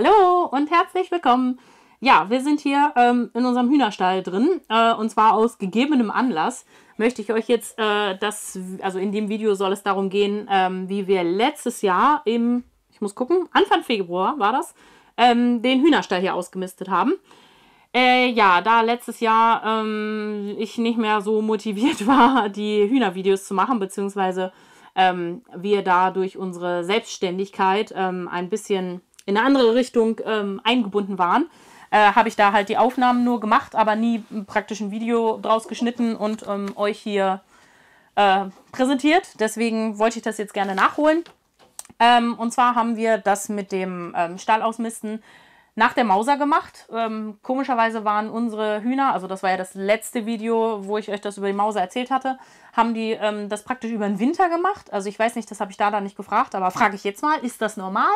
Hallo und herzlich willkommen. Ja, wir sind hier ähm, in unserem Hühnerstall drin äh, und zwar aus gegebenem Anlass möchte ich euch jetzt äh, das, also in dem Video soll es darum gehen, ähm, wie wir letztes Jahr im, ich muss gucken, Anfang Februar war das, ähm, den Hühnerstall hier ausgemistet haben. Äh, ja, da letztes Jahr ähm, ich nicht mehr so motiviert war, die Hühnervideos zu machen, beziehungsweise ähm, wir da durch unsere Selbstständigkeit ähm, ein bisschen in eine andere Richtung ähm, eingebunden waren, äh, habe ich da halt die Aufnahmen nur gemacht, aber nie praktisch ein Video draus geschnitten und ähm, euch hier äh, präsentiert. Deswegen wollte ich das jetzt gerne nachholen. Ähm, und zwar haben wir das mit dem ähm, Stallausmisten nach der Mauser gemacht. Ähm, komischerweise waren unsere Hühner, also das war ja das letzte Video, wo ich euch das über die Mauser erzählt hatte, haben die ähm, das praktisch über den Winter gemacht. Also ich weiß nicht, das habe ich da dann nicht gefragt, aber frage ich jetzt mal, ist das normal?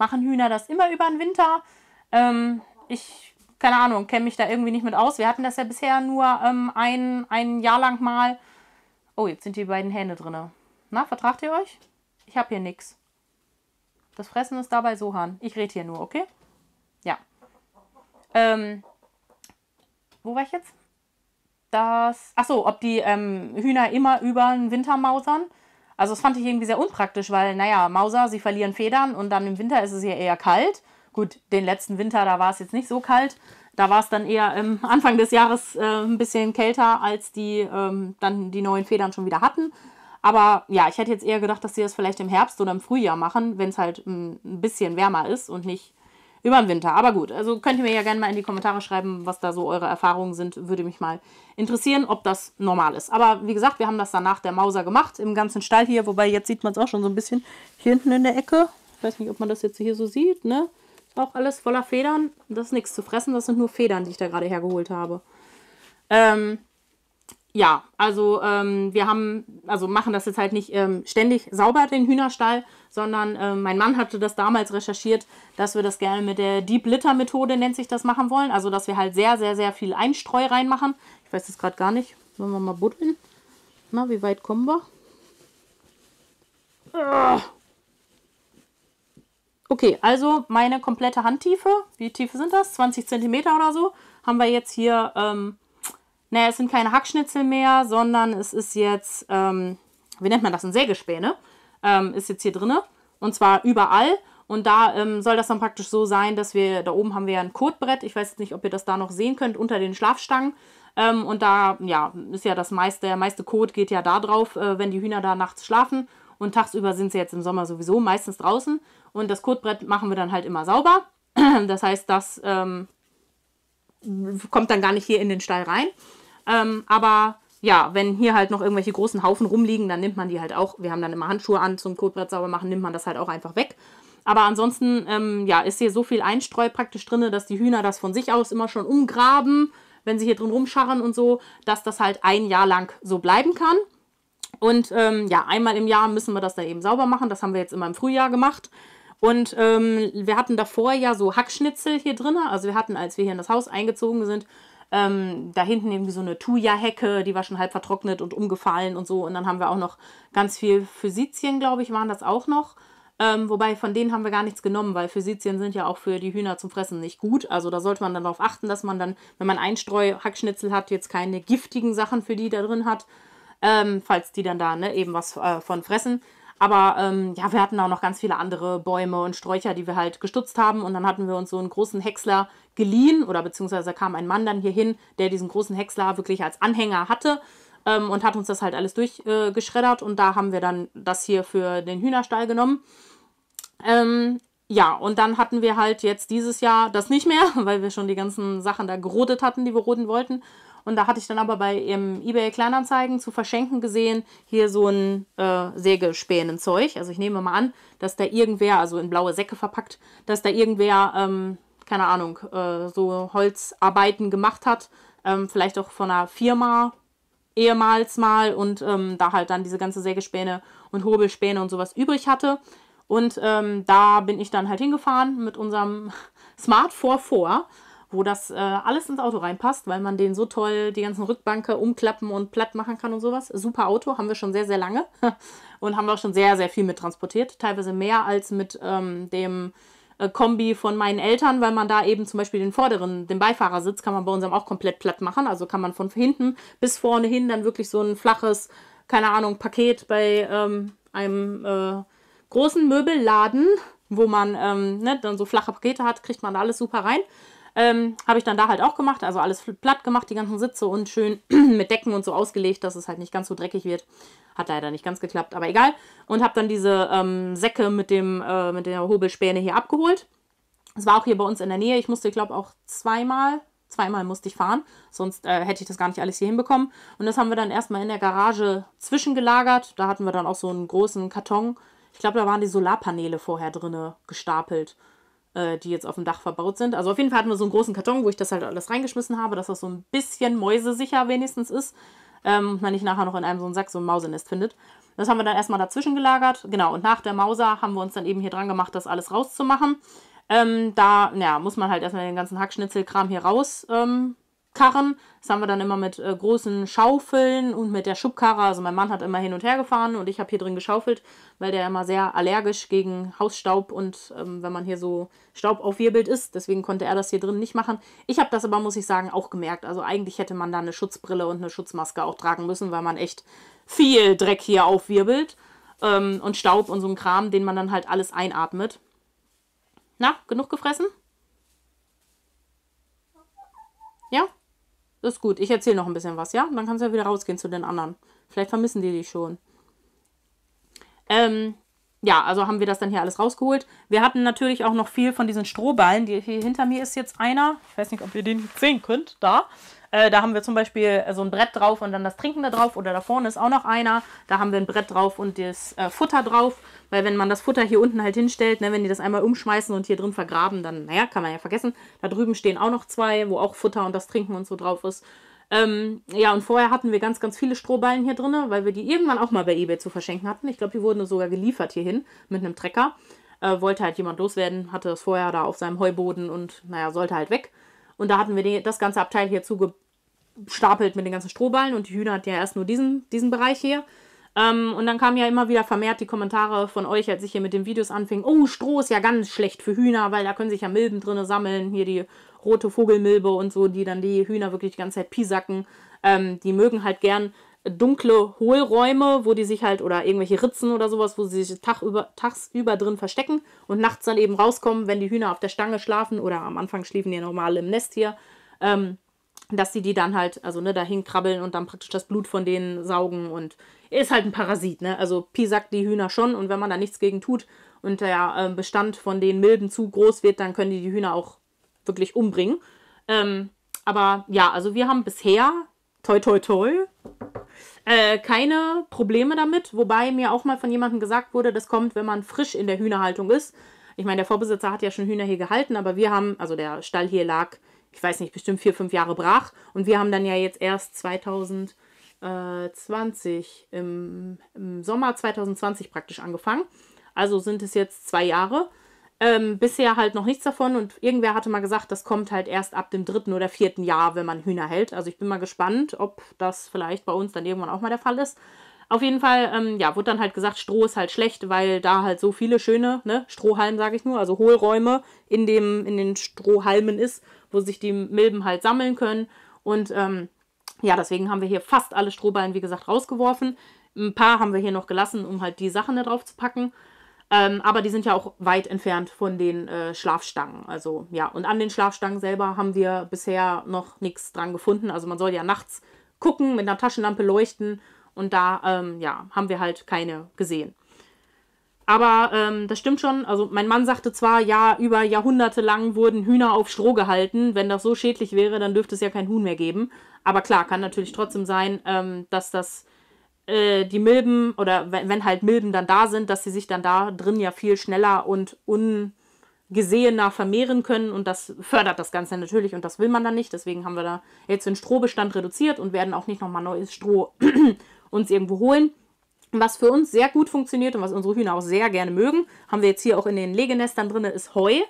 Machen Hühner das immer über den Winter? Ähm, ich, keine Ahnung, kenne mich da irgendwie nicht mit aus. Wir hatten das ja bisher nur ähm, ein, ein Jahr lang mal. Oh, jetzt sind die beiden Hähne drin. Na, vertragt ihr euch? Ich habe hier nichts. Das Fressen ist dabei so, Han. Ich rede hier nur, okay? Ja. Ähm, wo war ich jetzt? Das. Achso, ob die ähm, Hühner immer über den Winter mausern. Also das fand ich irgendwie sehr unpraktisch, weil, naja, Mauser, sie verlieren Federn und dann im Winter ist es ja eher kalt. Gut, den letzten Winter, da war es jetzt nicht so kalt. Da war es dann eher ähm, Anfang des Jahres äh, ein bisschen kälter, als die ähm, dann die neuen Federn schon wieder hatten. Aber ja, ich hätte jetzt eher gedacht, dass sie das vielleicht im Herbst oder im Frühjahr machen, wenn es halt ähm, ein bisschen wärmer ist und nicht über den Winter. Aber gut, also könnt ihr mir ja gerne mal in die Kommentare schreiben, was da so eure Erfahrungen sind. Würde mich mal interessieren, ob das normal ist. Aber wie gesagt, wir haben das dann nach der Mauser gemacht, im ganzen Stall hier. Wobei jetzt sieht man es auch schon so ein bisschen hier hinten in der Ecke. Ich weiß nicht, ob man das jetzt hier so sieht, ne? Auch alles voller Federn. Das ist nichts zu fressen, das sind nur Federn, die ich da gerade hergeholt habe. Ähm, ja, also ähm, wir haben, also machen das jetzt halt nicht ähm, ständig sauber, den Hühnerstall, sondern äh, mein Mann hatte das damals recherchiert, dass wir das gerne mit der Deep Litter Methode, nennt sich das, machen wollen. Also, dass wir halt sehr, sehr, sehr viel Einstreu reinmachen. Ich weiß das gerade gar nicht. Wollen wir mal buddeln? Na, wie weit kommen wir? Okay, also meine komplette Handtiefe, wie tief sind das? 20 cm oder so, haben wir jetzt hier, ähm, naja, es sind keine Hackschnitzel mehr, sondern es ist jetzt, ähm, wie nennt man das, ein Sägespäne ähm, ist jetzt hier drin. Und zwar überall. Und da ähm, soll das dann praktisch so sein, dass wir, da oben haben wir ja ein Kotbrett. Ich weiß nicht, ob ihr das da noch sehen könnt, unter den Schlafstangen. Ähm, und da, ja, ist ja das meiste, der meiste Kot geht ja da drauf, äh, wenn die Hühner da nachts schlafen. Und tagsüber sind sie jetzt im Sommer sowieso meistens draußen. Und das Kotbrett machen wir dann halt immer sauber. Das heißt, das ähm, kommt dann gar nicht hier in den Stall rein. Ähm, aber ja, wenn hier halt noch irgendwelche großen Haufen rumliegen, dann nimmt man die halt auch. Wir haben dann immer Handschuhe an zum Kotbrett sauber machen, nimmt man das halt auch einfach weg. Aber ansonsten, ähm, ja, ist hier so viel Einstreu praktisch drin, dass die Hühner das von sich aus immer schon umgraben, wenn sie hier drin rumscharren und so, dass das halt ein Jahr lang so bleiben kann. Und ähm, ja, einmal im Jahr müssen wir das da eben sauber machen. Das haben wir jetzt immer im Frühjahr gemacht. Und ähm, wir hatten davor ja so Hackschnitzel hier drin. Also wir hatten, als wir hier in das Haus eingezogen sind, ähm, da hinten irgendwie so eine Thuja-Hecke, die war schon halb vertrocknet und umgefallen und so. Und dann haben wir auch noch ganz viel Physizien, glaube ich, waren das auch noch. Ähm, wobei von denen haben wir gar nichts genommen, weil Physizien sind ja auch für die Hühner zum Fressen nicht gut. Also da sollte man dann darauf achten, dass man dann, wenn man Einstreu-Hackschnitzel hat, jetzt keine giftigen Sachen für die da drin hat. Ähm, falls die dann da ne, eben was äh, von fressen. Aber ähm, ja, wir hatten auch noch ganz viele andere Bäume und Sträucher, die wir halt gestutzt haben. Und dann hatten wir uns so einen großen Häcksler geliehen oder beziehungsweise kam ein Mann dann hier hin, der diesen großen Häcksler wirklich als Anhänger hatte ähm, und hat uns das halt alles durchgeschreddert. Äh, und da haben wir dann das hier für den Hühnerstall genommen. Ähm, ja, und dann hatten wir halt jetzt dieses Jahr das nicht mehr, weil wir schon die ganzen Sachen da gerodet hatten, die wir roden wollten. Und da hatte ich dann aber bei eBay Kleinanzeigen zu verschenken gesehen, hier so ein äh, Sägespänenzeug. Also ich nehme mal an, dass da irgendwer, also in blaue Säcke verpackt, dass da irgendwer, ähm, keine Ahnung, äh, so Holzarbeiten gemacht hat. Ähm, vielleicht auch von einer Firma ehemals mal und ähm, da halt dann diese ganze Sägespäne und Hobelspäne und sowas übrig hatte. Und ähm, da bin ich dann halt hingefahren mit unserem Smart 44 wo das äh, alles ins Auto reinpasst, weil man den so toll die ganzen Rückbanke umklappen und platt machen kann und sowas. Super Auto, haben wir schon sehr, sehr lange und haben auch schon sehr, sehr viel mit transportiert. Teilweise mehr als mit ähm, dem äh, Kombi von meinen Eltern, weil man da eben zum Beispiel den vorderen, den Beifahrersitz, kann man bei unserem auch komplett platt machen. Also kann man von hinten bis vorne hin dann wirklich so ein flaches, keine Ahnung, Paket bei ähm, einem äh, großen Möbelladen, wo man ähm, ne, dann so flache Pakete hat, kriegt man da alles super rein. Ähm, habe ich dann da halt auch gemacht, also alles platt gemacht, die ganzen Sitze und schön mit Decken und so ausgelegt, dass es halt nicht ganz so dreckig wird. Hat leider nicht ganz geklappt, aber egal. Und habe dann diese ähm, Säcke mit, dem, äh, mit der Hobelspäne hier abgeholt. Es war auch hier bei uns in der Nähe. Ich musste, glaube auch zweimal, zweimal musste ich fahren. Sonst äh, hätte ich das gar nicht alles hier hinbekommen. Und das haben wir dann erstmal in der Garage zwischengelagert. Da hatten wir dann auch so einen großen Karton. Ich glaube, da waren die Solarpaneele vorher drin gestapelt äh, die jetzt auf dem Dach verbaut sind. Also auf jeden Fall hatten wir so einen großen Karton, wo ich das halt alles reingeschmissen habe, dass das so ein bisschen mäusesicher wenigstens ist. Ähm, man nicht nachher noch in einem so einen Sack so ein Mausenest findet. Das haben wir dann erstmal dazwischen gelagert. Genau, und nach der Mauser haben wir uns dann eben hier dran gemacht, das alles rauszumachen. Ähm, da ja, muss man halt erstmal den ganzen Hackschnitzelkram hier raus ähm, Karren. Das haben wir dann immer mit äh, großen Schaufeln und mit der Schubkarre. Also mein Mann hat immer hin und her gefahren und ich habe hier drin geschaufelt, weil der immer sehr allergisch gegen Hausstaub und ähm, wenn man hier so Staub aufwirbelt ist. Deswegen konnte er das hier drin nicht machen. Ich habe das aber, muss ich sagen, auch gemerkt. Also eigentlich hätte man da eine Schutzbrille und eine Schutzmaske auch tragen müssen, weil man echt viel Dreck hier aufwirbelt. Ähm, und Staub und so ein Kram, den man dann halt alles einatmet. Na, genug gefressen? Ja? Das ist gut. Ich erzähle noch ein bisschen was, ja? Dann kannst du ja wieder rausgehen zu den anderen. Vielleicht vermissen die dich schon. Ähm, ja, also haben wir das dann hier alles rausgeholt. Wir hatten natürlich auch noch viel von diesen Strohballen. Die, hier hinter mir ist jetzt einer. Ich weiß nicht, ob ihr den sehen könnt. Da. Äh, da haben wir zum Beispiel äh, so ein Brett drauf und dann das Trinken da drauf. Oder da vorne ist auch noch einer. Da haben wir ein Brett drauf und das äh, Futter drauf. Weil wenn man das Futter hier unten halt hinstellt, ne, wenn die das einmal umschmeißen und hier drin vergraben, dann, naja, kann man ja vergessen. Da drüben stehen auch noch zwei, wo auch Futter und das Trinken und so drauf ist. Ähm, ja, und vorher hatten wir ganz, ganz viele Strohballen hier drin, weil wir die irgendwann auch mal bei eBay zu verschenken hatten. Ich glaube, die wurden sogar geliefert hierhin mit einem Trecker. Äh, wollte halt jemand loswerden, hatte das vorher da auf seinem Heuboden und, naja, sollte halt weg. Und da hatten wir die, das ganze Abteil hier zugestapelt mit den ganzen Strohballen und die Hühner hatten ja erst nur diesen, diesen Bereich hier. Ähm, und dann kamen ja immer wieder vermehrt die Kommentare von euch, als ich hier mit den Videos anfing. Oh, Stroh ist ja ganz schlecht für Hühner, weil da können sich ja Milben drin sammeln. Hier die rote Vogelmilbe und so, die dann die Hühner wirklich die ganze Zeit piesacken. Ähm, die mögen halt gern dunkle Hohlräume, wo die sich halt, oder irgendwelche Ritzen oder sowas, wo sie sich Tag über, tagsüber drin verstecken und nachts dann eben rauskommen, wenn die Hühner auf der Stange schlafen oder am Anfang schliefen die normal im Nest hier, ähm, dass sie die dann halt, also ne, dahin krabbeln und dann praktisch das Blut von denen saugen und ist halt ein Parasit, ne? Also piesackt die Hühner schon und wenn man da nichts gegen tut und der äh, Bestand von den Milben zu groß wird, dann können die die Hühner auch wirklich umbringen. Ähm, aber ja, also wir haben bisher, toi toi toi, äh, keine Probleme damit. Wobei mir auch mal von jemandem gesagt wurde, das kommt, wenn man frisch in der Hühnerhaltung ist. Ich meine, der Vorbesitzer hat ja schon Hühner hier gehalten, aber wir haben, also der Stall hier lag, ich weiß nicht, bestimmt vier, fünf Jahre brach. Und wir haben dann ja jetzt erst 2020, im, im Sommer 2020 praktisch angefangen. Also sind es jetzt zwei Jahre. Ähm, bisher halt noch nichts davon und irgendwer hatte mal gesagt, das kommt halt erst ab dem dritten oder vierten Jahr, wenn man Hühner hält. Also ich bin mal gespannt, ob das vielleicht bei uns dann irgendwann auch mal der Fall ist. Auf jeden Fall, ähm, ja, wurde dann halt gesagt, Stroh ist halt schlecht, weil da halt so viele schöne, ne, Strohhalme, sage ich nur, also Hohlräume in, dem, in den Strohhalmen ist, wo sich die Milben halt sammeln können. Und ähm, ja, deswegen haben wir hier fast alle Strohballen, wie gesagt, rausgeworfen. Ein paar haben wir hier noch gelassen, um halt die Sachen da drauf zu packen. Ähm, aber die sind ja auch weit entfernt von den äh, Schlafstangen. Also ja, und an den Schlafstangen selber haben wir bisher noch nichts dran gefunden. Also man soll ja nachts gucken, mit einer Taschenlampe leuchten und da ähm, ja, haben wir halt keine gesehen. Aber ähm, das stimmt schon. Also mein Mann sagte zwar, ja, über Jahrhunderte lang wurden Hühner auf Stroh gehalten. Wenn das so schädlich wäre, dann dürfte es ja kein Huhn mehr geben. Aber klar, kann natürlich trotzdem sein, ähm, dass das äh, die Milben oder wenn, wenn halt Milben dann da sind, dass sie sich dann da drin ja viel schneller und ungesehener vermehren können und das fördert das Ganze natürlich und das will man dann nicht. Deswegen haben wir da jetzt den Strohbestand reduziert und werden auch nicht nochmal neues Stroh uns irgendwo holen. Was für uns sehr gut funktioniert und was unsere Hühner auch sehr gerne mögen, haben wir jetzt hier auch in den Legenestern drin, ist Heu.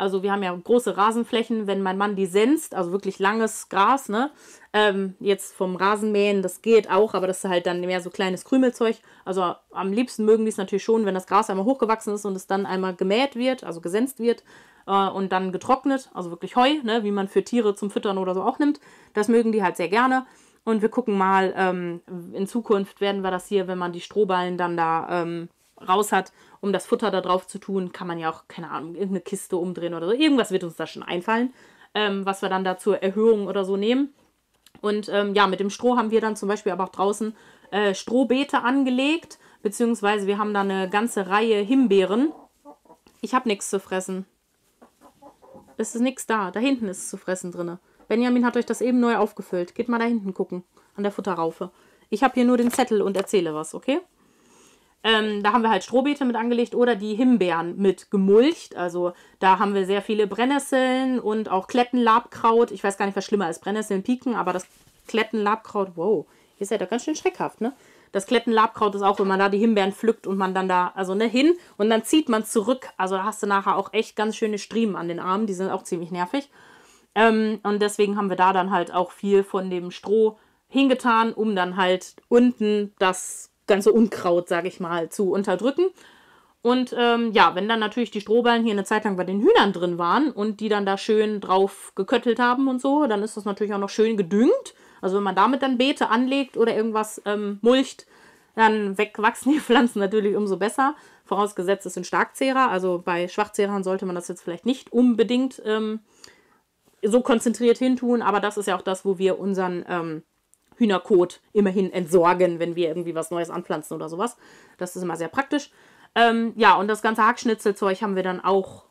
Also wir haben ja große Rasenflächen, wenn mein Mann die senzt, also wirklich langes Gras, ne? Ähm, jetzt vom Rasenmähen, das geht auch, aber das ist halt dann mehr so kleines Krümelzeug. Also am liebsten mögen die es natürlich schon, wenn das Gras einmal hochgewachsen ist und es dann einmal gemäht wird, also gesenzt wird äh, und dann getrocknet, also wirklich Heu, ne? wie man für Tiere zum Füttern oder so auch nimmt. Das mögen die halt sehr gerne. Und wir gucken mal, ähm, in Zukunft werden wir das hier, wenn man die Strohballen dann da ähm, raus hat, um das Futter da drauf zu tun, kann man ja auch, keine Ahnung, irgendeine Kiste umdrehen oder so. Irgendwas wird uns da schon einfallen, ähm, was wir dann da zur Erhöhung oder so nehmen. Und ähm, ja, mit dem Stroh haben wir dann zum Beispiel aber auch draußen äh, Strohbeete angelegt, beziehungsweise wir haben da eine ganze Reihe Himbeeren. Ich habe nichts zu fressen. Es ist nichts da. Da hinten ist es zu fressen drin. Benjamin hat euch das eben neu aufgefüllt. Geht mal da hinten gucken, an der Futterraufe. Ich habe hier nur den Zettel und erzähle was, okay? Ähm, da haben wir halt Strohbeete mit angelegt oder die Himbeeren mit gemulcht. Also da haben wir sehr viele Brennnesseln und auch Klettenlabkraut. Ich weiß gar nicht, was schlimmer ist, Brennnesseln, Piken, aber das Klettenlabkraut, wow, ist ja doch ganz schön schreckhaft, ne? Das Klettenlabkraut ist auch, wenn man da die Himbeeren pflückt und man dann da, also ne, hin und dann zieht man zurück. Also da hast du nachher auch echt ganz schöne Striemen an den Armen, die sind auch ziemlich nervig. Ähm, und deswegen haben wir da dann halt auch viel von dem Stroh hingetan, um dann halt unten das ganze Unkraut, sage ich mal, zu unterdrücken. Und ähm, ja, wenn dann natürlich die Strohballen hier eine Zeit lang bei den Hühnern drin waren und die dann da schön drauf geköttelt haben und so, dann ist das natürlich auch noch schön gedüngt. Also wenn man damit dann Beete anlegt oder irgendwas ähm, mulcht, dann wachsen die Pflanzen natürlich umso besser. Vorausgesetzt, es sind Starkzehrer. Also bei Schwachzehrern sollte man das jetzt vielleicht nicht unbedingt ähm, so konzentriert hintun, aber das ist ja auch das, wo wir unseren ähm, Hühnerkot immerhin entsorgen, wenn wir irgendwie was Neues anpflanzen oder sowas. Das ist immer sehr praktisch. Ähm, ja, und das ganze Hackschnitzelzeug haben wir dann auch.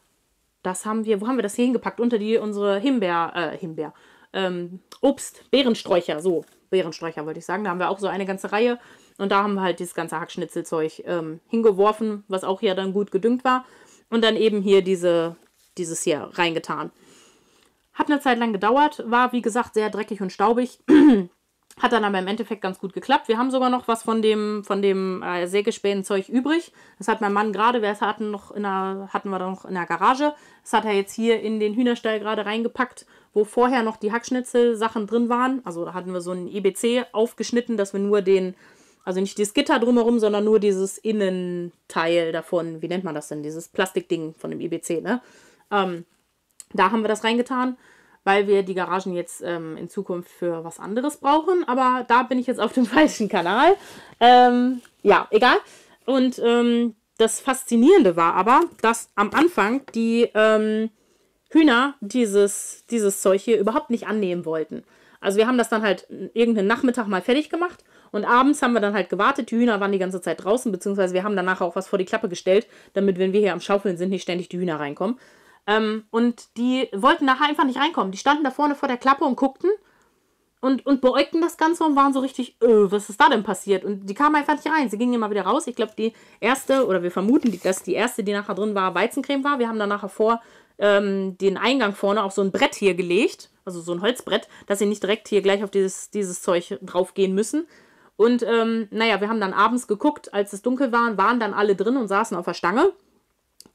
Das haben wir, wo haben wir das hier hingepackt? Unter die unsere Himbeer, äh, Himbeer, ähm, Obst, Beerensträucher, so, Beerensträucher wollte ich sagen. Da haben wir auch so eine ganze Reihe. Und da haben wir halt dieses ganze Hackschnitzelzeug ähm, hingeworfen, was auch ja dann gut gedüngt war. Und dann eben hier diese, dieses hier reingetan. Hat eine Zeit lang gedauert, war wie gesagt sehr dreckig und staubig. Hat dann aber im Endeffekt ganz gut geklappt. Wir haben sogar noch was von dem, von dem äh, Sägespänen-Zeug übrig. Das hat mein Mann gerade, wir hatten, noch in der, hatten wir noch in der Garage. Das hat er jetzt hier in den Hühnerstall gerade reingepackt, wo vorher noch die Hackschnitzel-Sachen drin waren. Also da hatten wir so ein IBC aufgeschnitten, dass wir nur den, also nicht das Gitter drumherum, sondern nur dieses Innenteil davon, wie nennt man das denn, dieses Plastikding von dem IBC, ne? Ähm, da haben wir das reingetan weil wir die Garagen jetzt ähm, in Zukunft für was anderes brauchen. Aber da bin ich jetzt auf dem falschen Kanal. Ähm, ja, egal. Und ähm, das Faszinierende war aber, dass am Anfang die ähm, Hühner dieses, dieses Zeug hier überhaupt nicht annehmen wollten. Also wir haben das dann halt irgendeinen Nachmittag mal fertig gemacht und abends haben wir dann halt gewartet. Die Hühner waren die ganze Zeit draußen, beziehungsweise wir haben danach auch was vor die Klappe gestellt, damit, wenn wir hier am Schaufeln sind, nicht ständig die Hühner reinkommen. Ähm, und die wollten nachher einfach nicht reinkommen. Die standen da vorne vor der Klappe und guckten und, und beäugten das Ganze und waren so richtig, öh, was ist da denn passiert? Und die kamen einfach nicht rein. Sie gingen immer wieder raus. Ich glaube, die erste, oder wir vermuten, dass die erste, die nachher drin war, Weizencreme war. Wir haben dann nachher vor ähm, den Eingang vorne auf so ein Brett hier gelegt, also so ein Holzbrett, dass sie nicht direkt hier gleich auf dieses, dieses Zeug draufgehen müssen. Und ähm, naja, wir haben dann abends geguckt, als es dunkel war, waren dann alle drin und saßen auf der Stange.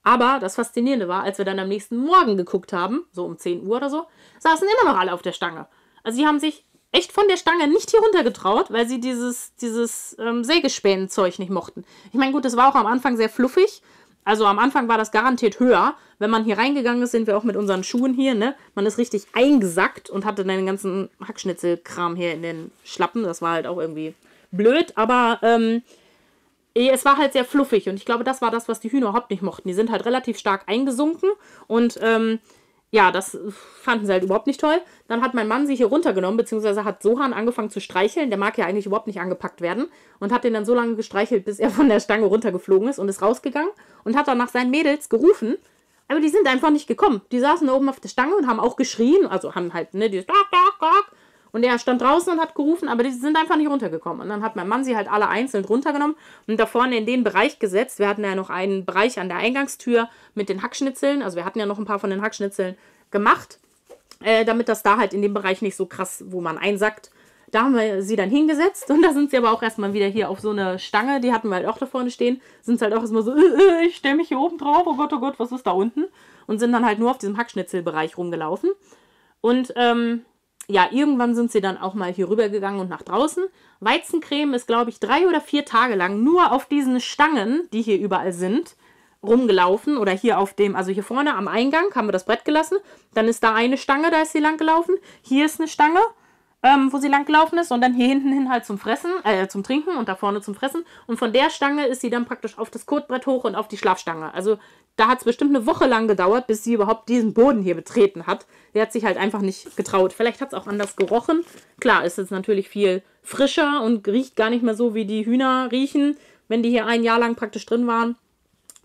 Aber das Faszinierende war, als wir dann am nächsten Morgen geguckt haben, so um 10 Uhr oder so, saßen immer noch alle auf der Stange. Also sie haben sich echt von der Stange nicht hier runter getraut, weil sie dieses, dieses ähm, Sägespänen-Zeug nicht mochten. Ich meine, gut, das war auch am Anfang sehr fluffig. Also am Anfang war das garantiert höher. Wenn man hier reingegangen ist, sind wir auch mit unseren Schuhen hier, ne? Man ist richtig eingesackt und hatte dann den ganzen Hackschnitzelkram hier in den Schlappen. Das war halt auch irgendwie blöd, aber ähm, es war halt sehr fluffig und ich glaube, das war das, was die Hühner überhaupt nicht mochten. Die sind halt relativ stark eingesunken und ähm, ja, das fanden sie halt überhaupt nicht toll. Dann hat mein Mann sie hier runtergenommen, beziehungsweise hat Sohan angefangen zu streicheln. Der mag ja eigentlich überhaupt nicht angepackt werden und hat den dann so lange gestreichelt, bis er von der Stange runtergeflogen ist und ist rausgegangen und hat dann nach seinen Mädels gerufen. Aber die sind einfach nicht gekommen. Die saßen da oben auf der Stange und haben auch geschrien, also haben halt, ne, dieses Dok, Dok, Dok und er stand draußen und hat gerufen, aber die sind einfach nicht runtergekommen. Und dann hat mein Mann sie halt alle einzeln runtergenommen und da vorne in den Bereich gesetzt. Wir hatten ja noch einen Bereich an der Eingangstür mit den Hackschnitzeln. Also wir hatten ja noch ein paar von den Hackschnitzeln gemacht, äh, damit das da halt in dem Bereich nicht so krass, wo man einsackt, Da haben wir sie dann hingesetzt und da sind sie aber auch erstmal wieder hier auf so eine Stange, die hatten wir halt auch da vorne stehen, sind halt auch erstmal so, äh, ich stelle mich hier oben drauf, oh Gott, oh Gott, was ist da unten? Und sind dann halt nur auf diesem Hackschnitzelbereich rumgelaufen. Und ähm, ja, irgendwann sind sie dann auch mal hier rüber gegangen und nach draußen. Weizencreme ist, glaube ich, drei oder vier Tage lang nur auf diesen Stangen, die hier überall sind, rumgelaufen. Oder hier auf dem, also hier vorne am Eingang haben wir das Brett gelassen. Dann ist da eine Stange, da ist sie lang gelaufen. Hier ist eine Stange, ähm, wo sie lang gelaufen ist. Und dann hier hinten hin halt zum Fressen, äh, zum Trinken und da vorne zum Fressen. Und von der Stange ist sie dann praktisch auf das Kotbrett hoch und auf die Schlafstange. Also da hat es bestimmt eine Woche lang gedauert, bis sie überhaupt diesen Boden hier betreten hat. Sie hat sich halt einfach nicht getraut. Vielleicht hat es auch anders gerochen. Klar, ist es natürlich viel frischer und riecht gar nicht mehr so, wie die Hühner riechen, wenn die hier ein Jahr lang praktisch drin waren.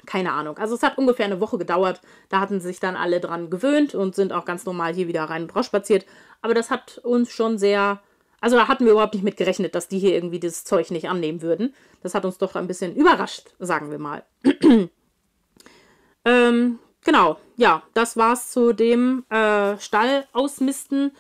Keine Ahnung. Also es hat ungefähr eine Woche gedauert. Da hatten sich dann alle dran gewöhnt und sind auch ganz normal hier wieder rein und raus spaziert. Aber das hat uns schon sehr. Also da hatten wir überhaupt nicht mit gerechnet, dass die hier irgendwie dieses Zeug nicht annehmen würden. Das hat uns doch ein bisschen überrascht, sagen wir mal. Ähm, genau, ja, das war's zu dem äh, Stall ausmisten,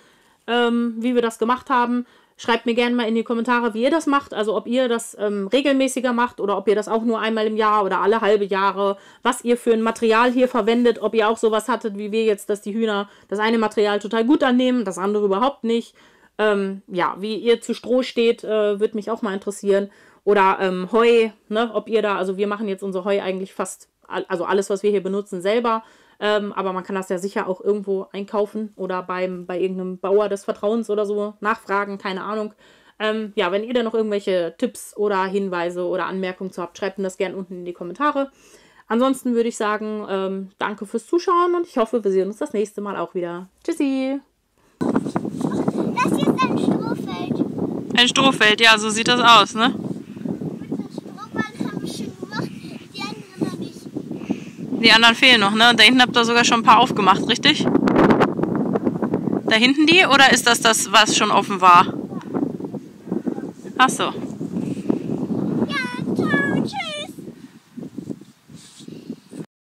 ähm, wie wir das gemacht haben. Schreibt mir gerne mal in die Kommentare, wie ihr das macht. Also ob ihr das ähm, regelmäßiger macht oder ob ihr das auch nur einmal im Jahr oder alle halbe Jahre, was ihr für ein Material hier verwendet, ob ihr auch sowas hattet wie wir jetzt, dass die Hühner das eine Material total gut annehmen, das andere überhaupt nicht. Ähm, ja, wie ihr zu Stroh steht, äh, würde mich auch mal interessieren. Oder ähm, Heu, ne, ob ihr da, also wir machen jetzt unser Heu eigentlich fast also alles, was wir hier benutzen, selber. Ähm, aber man kann das ja sicher auch irgendwo einkaufen oder beim, bei irgendeinem Bauer des Vertrauens oder so nachfragen, keine Ahnung. Ähm, ja, wenn ihr da noch irgendwelche Tipps oder Hinweise oder Anmerkungen zu habt, schreibt mir das gerne unten in die Kommentare. Ansonsten würde ich sagen, ähm, danke fürs Zuschauen und ich hoffe, wir sehen uns das nächste Mal auch wieder. Tschüssi! Das hier ist ein Strohfeld. Ein Strohfeld, ja, so sieht das aus, ne? Die anderen fehlen noch, ne? Und da hinten habt ihr sogar schon ein paar aufgemacht, richtig? Da hinten die? Oder ist das das, was schon offen war? Ach so.